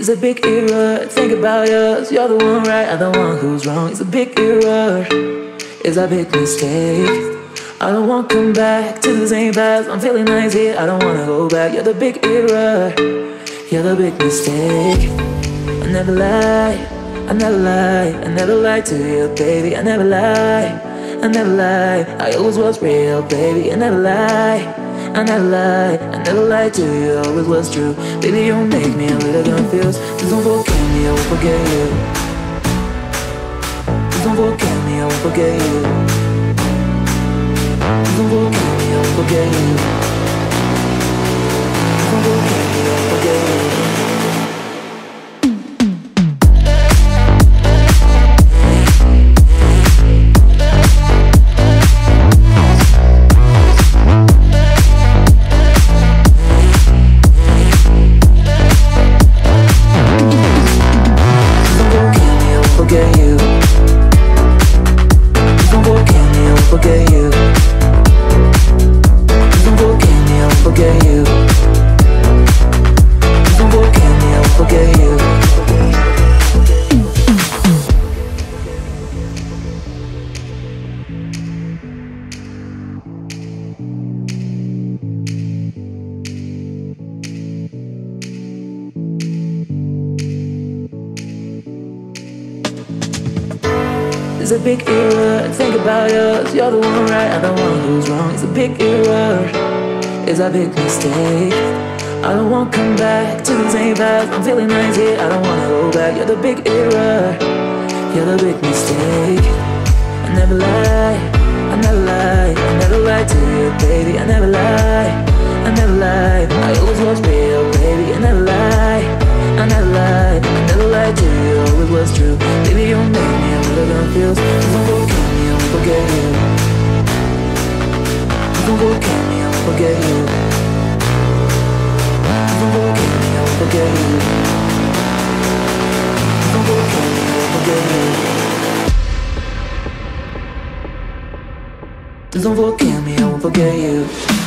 It's a big error. Think about us. You're the one right, I'm the one who's wrong. It's a big error. It's a big mistake. I don't want to come back to the same past. I'm feeling nice here. I don't wanna go back. You're the big error. You're the big mistake. I never lie. I never lie. I never lie to you, baby. I never lie. I never lie. I always was real, baby. I never lie. I never lie. I never lied to you. Always was true, baby. You make me a little confused. Please don't forget me. I won't forget you. Please don't forget me. I won't forget you. Don't forget me, I'll forget you. It's a big error. Think about us. You're the one right, I'm the one who's wrong. It's a big error. It's a big mistake. I don't want to come back to the same past. I'm feeling nice here. I don't wanna go back. You're the big error. You're the big mistake. Don't forget me. I won't forget you. Don't forget me. I won't forget you. Don't forget me. I won't forget you. Don't forget me, I won't forget you.